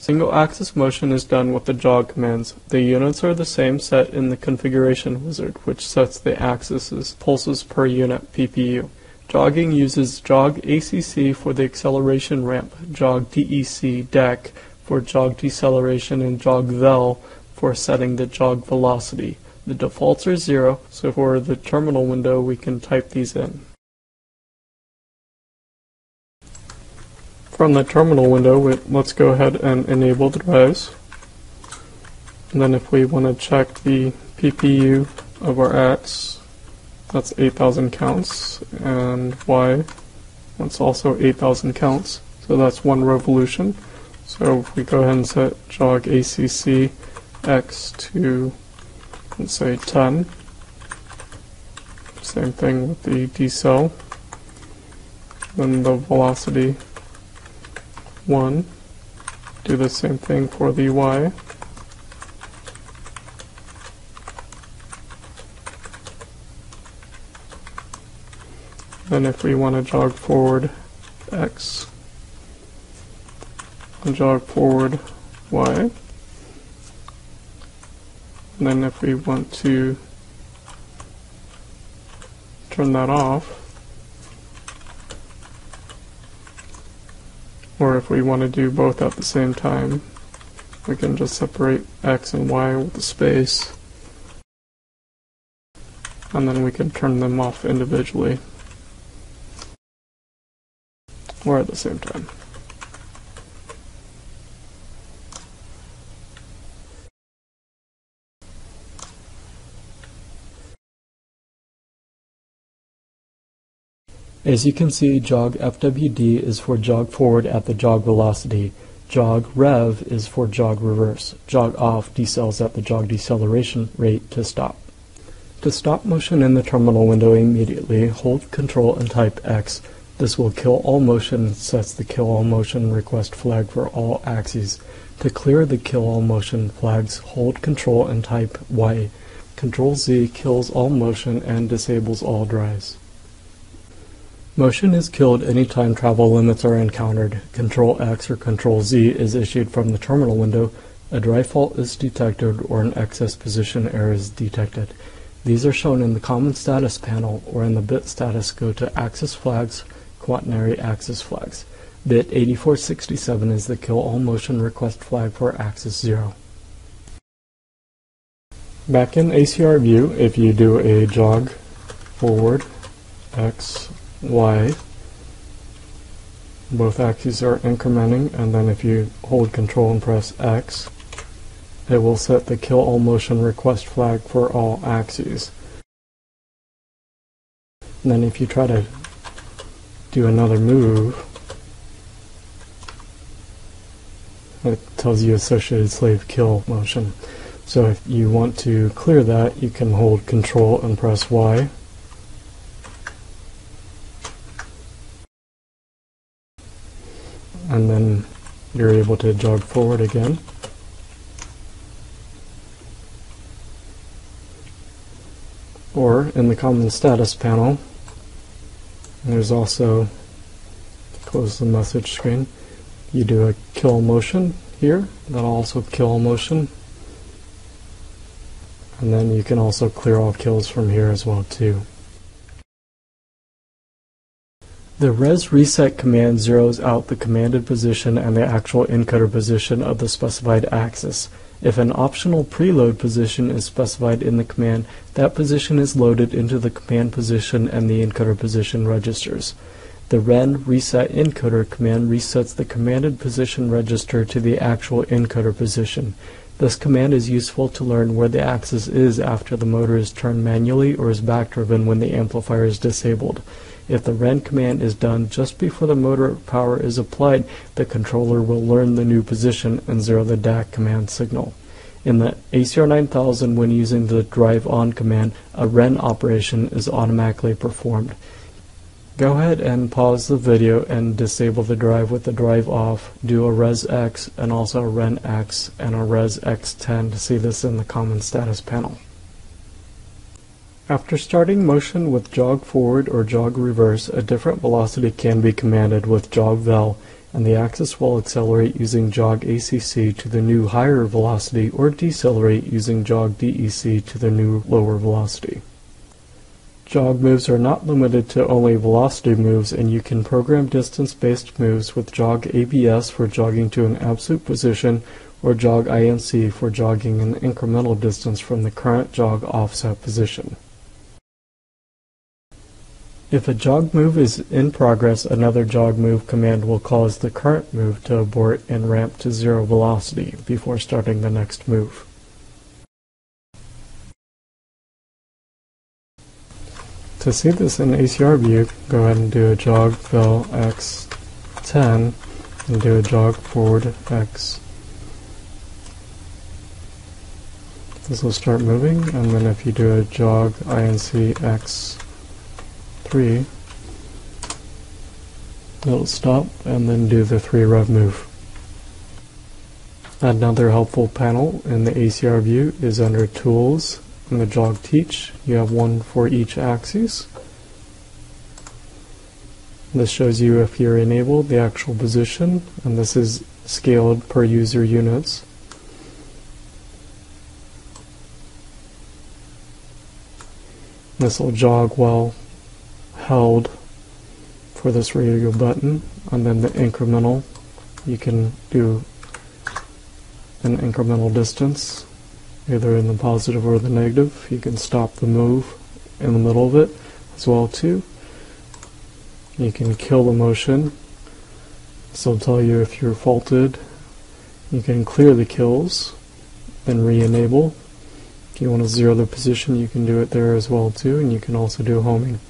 Single axis motion is done with the jog commands. The units are the same set in the configuration wizard, which sets the axes pulses per unit PPU. Jogging uses jog ACC for the acceleration ramp, jog DEC DEC for jog deceleration, and jog VEL for setting the jog velocity. The defaults are zero, so for the terminal window we can type these in. From the terminal window, let's go ahead and enable the drives. And then if we want to check the PPU of our X, that's 8,000 counts, and Y, that's also 8,000 counts. So that's one revolution. So if we go ahead and set jog ACC X to, let's say 10, same thing with the decel, then the velocity 1. Do the same thing for the y. Then if we want to jog forward x, and jog forward y. And then if we want to turn that off, Or if we want to do both at the same time, we can just separate x and y with a space. And then we can turn them off individually. Or at the same time. As you can see, jog FWD is for jog forward at the jog velocity. Jog rev is for jog reverse. Jog off decels at the jog deceleration rate to stop. To stop motion in the terminal window immediately, hold Control and type X. This will kill all motion and sets the kill all motion request flag for all axes. To clear the kill all motion flags, hold Control and type Y. Control Z kills all motion and disables all drives. Motion is killed anytime travel limits are encountered. Control X or Control Z is issued from the terminal window, a drive fault is detected, or an excess position error is detected. These are shown in the common status panel, or in the bit status go to axis flags, quaternary axis flags. Bit 8467 is the kill all motion request flag for axis 0. Back in ACR view, if you do a jog forward, X, y. Both axes are incrementing, and then if you hold control and press X, it will set the kill all motion request flag for all axes. And then if you try to do another move, it tells you associated slave kill motion. So if you want to clear that, you can hold control and press Y and then you're able to jog forward again. Or in the common status panel, there's also, close the message screen, you do a kill motion here, that'll also kill motion. And then you can also clear all kills from here as well too. The res reset command zeroes out the commanded position and the actual encoder position of the specified axis. If an optional preload position is specified in the command, that position is loaded into the command position and the encoder position registers. The ren reset encoder command resets the commanded position register to the actual encoder position. This command is useful to learn where the axis is after the motor is turned manually or is backdriven when the amplifier is disabled. If the ren command is done just before the motor power is applied, the controller will learn the new position and zero the DAC command signal. In the ACR 9000, when using the drive on command, a ren operation is automatically performed. Go ahead and pause the video and disable the drive with the drive off. Do a res X and also a ren X and a res X10 to see this in the common status panel. After starting motion with jog forward or jog reverse, a different velocity can be commanded with jog vel. and the axis will accelerate using jog ACC to the new higher velocity or decelerate using jog DEC to the new lower velocity. Jog moves are not limited to only velocity moves and you can program distance-based moves with jog ABS for jogging to an absolute position or jog INC for jogging an incremental distance from the current jog offset position. If a jog move is in progress, another jog move command will cause the current move to abort and ramp to zero velocity before starting the next move. To see this in ACR view, go ahead and do a jog vel x10 and do a jog forward x. This will start moving, and then if you do a jog INC x3, it'll stop and then do the 3 rev move. Another helpful panel in the ACR view is under Tools the jog teach, you have one for each axis. This shows you if you're enabled the actual position, and this is scaled per user units. This will jog while held for this radio button, and then the incremental, you can do an incremental distance either in the positive or the negative. You can stop the move in the middle of it as well too. You can kill the motion. So it'll tell you if you're faulted. You can clear the kills, then re-enable. If you want to zero the position, you can do it there as well too, and you can also do homing.